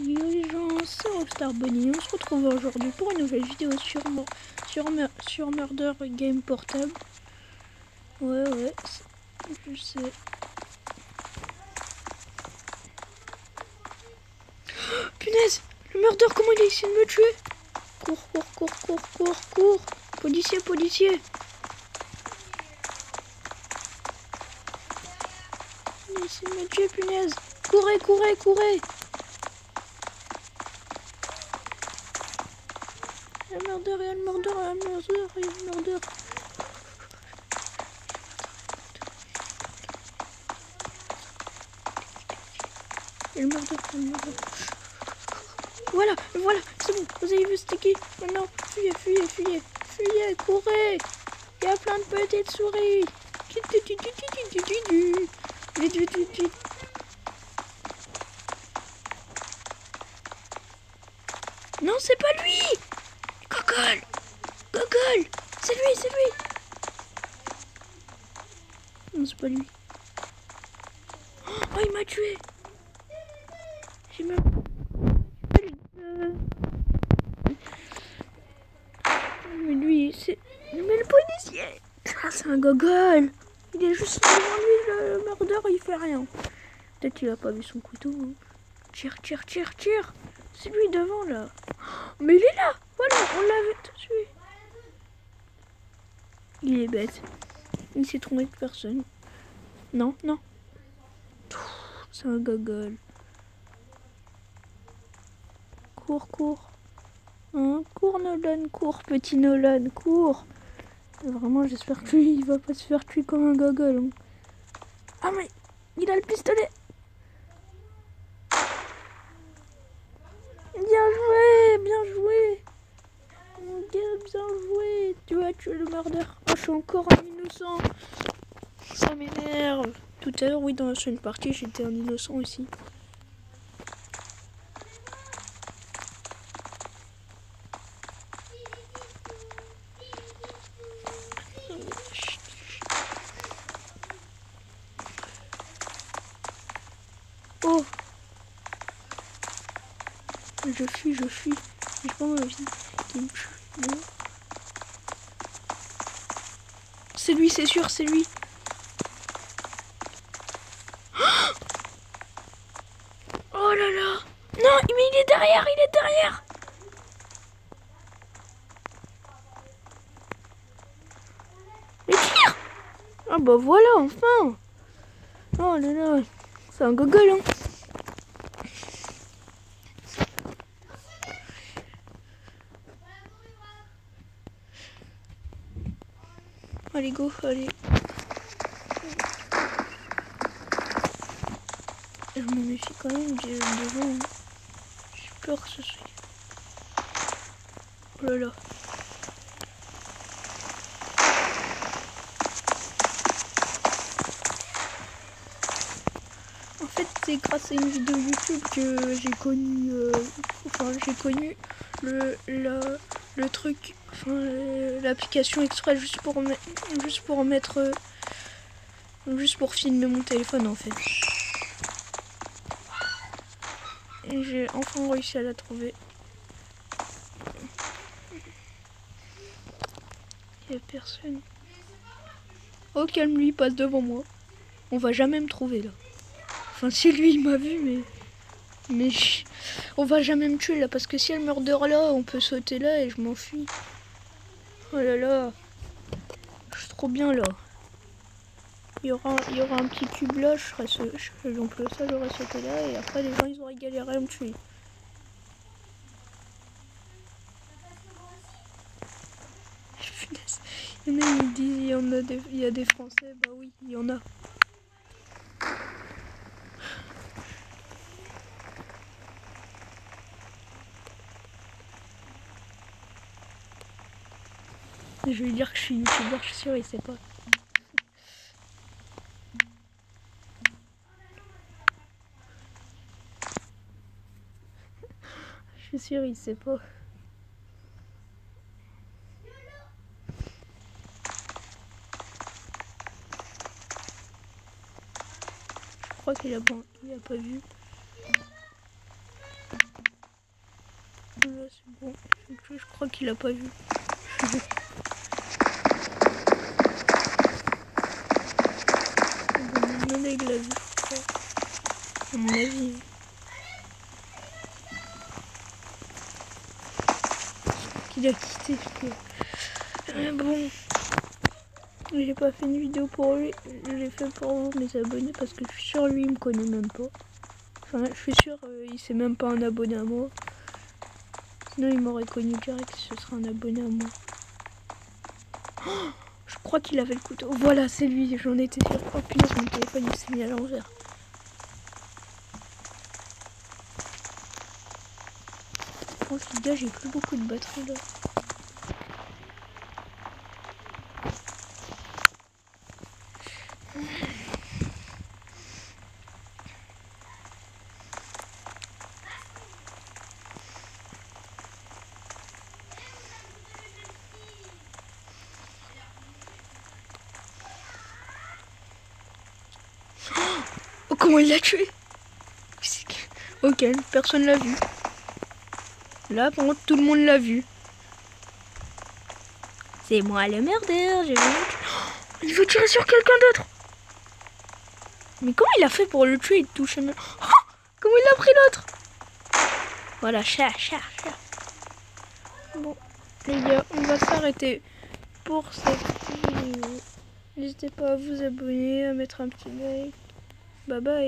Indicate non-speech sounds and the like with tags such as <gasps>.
Yo les gens, c'est Rockstar Bunny. On se retrouve aujourd'hui pour une nouvelle vidéo sur, sur, sur Murder Game Portable. Ouais, ouais, je sais. <gasps> punaise Le Murder, comment il a essayé de me tuer? Cours, cours, cours, cours, cours, cours Policier, policier Il de me tuer, punaise Courez, courez, courez Il y a le murder, il y a le murder, il y a le murder, il y a le murder. Il y a. Voilà, voilà, c'est bon, vous avez vu c'était qui Maintenant, fuyez, fuyez, fuyez, fuyez, courez. Il y a plein de petites souris. Non, c'est pas lui Gogol Gogol C'est lui, c'est lui Non, c'est pas lui. Oh, il m'a tué J'ai même... Mais lui, c'est... Mais le policier Ah, c'est un gogol Il est juste devant lui, le mordeur, il fait rien. Peut-être qu'il a pas vu son couteau. Hein. Tire, tire, tire, tire C'est lui devant, là mais il est là Voilà, on l'avait tué. Il est bête. Il s'est trompé de personne. Non, non. C'est un gogol. Cours, cours. Hein cours, Nolan, cours, petit Nolan, cours. Vraiment, j'espère que lui, va pas se faire tuer comme un gogol. Hein. Ah, mais il a le pistolet. Bien joué, bien joué. Gars, bien joué. Tu as tué le mordeur. Oh, je suis encore un innocent. Ça m'énerve. Tout à l'heure, oui, dans une partie, j'étais un innocent aussi. Oh je fuis, je fuis. J'ai pas ma vie qui me tue. C'est lui, c'est sûr, c'est lui. <gasps> Oh là là. Non, mais il est derrière, il est derrière. Mais tire Ah bah voilà, enfin. Oh là là C'est un gogol, hein Allez, go, allez. Je me méfie quand même devant. Hein. J'ai peur que ce soit. Oh là là. En fait, c'est grâce à une vidéo YouTube que j'ai connu, euh, enfin, j'ai connu le, le, le truc enfin, euh, l'application extra juste pour juste pour mettre euh, juste pour filmer mon téléphone en fait. Et j'ai enfin réussi à la trouver. Il a personne. Oh calme lui, passe devant moi. On va jamais me trouver là. Enfin si lui il m'a vu mais. Mais on va jamais me tuer là parce que si elle meurt là, on peut sauter là et je m'enfuis. Oh là là. Je suis trop bien là. Il y aura, il y aura un petit cube là, je serai je, donc ça j'aurais sauté là et après les gens ils auraient galéré à me tuer. <laughs> Il y en a qui disent il y a des, il y a des Français, bah oui, il y en a. Je vais lui dire que je suis youtubeur, je suis sûr, il sait pas. <laughs> je suis sûr, il sait pas. Je crois qu'il a, a pas vu. là. Je crois qu'il a pas vu. <laughs> l'a crois. À mon avis. Qu'il a quitté, je bon. J'ai pas fait une vidéo pour lui, je l'ai fait pour mes abonnés, parce que je suis sûr lui il me connaît même pas. Enfin, je suis sûr euh, il sait même pas un abonné à moi. Sinon il m'aurait connu direct, ce sera un abonné à moi. Crois qu'il avait le couteau. Voilà, c'est lui, j'en étais sûr. Oh putain, mon téléphone il s'est mis à l'envers. Oh les gars, j'ai plus beaucoup de batterie là. Comment il l'a tué Ok, personne l'a vu. Là, par contre, tout le monde l'a vu. C'est moi le merdeur, je vais... <gasps> Oh, il veut tirer sur quelqu'un d'autre Mais comment il a fait pour le tuer et toucher oh, Comment il a pris l'autre? Voilà, cher, cher, cher. Bon, les gars, on va s'arrêter pour cette vidéo. N'hésitez pas à vous abonner, à mettre un petit like. Bye bye.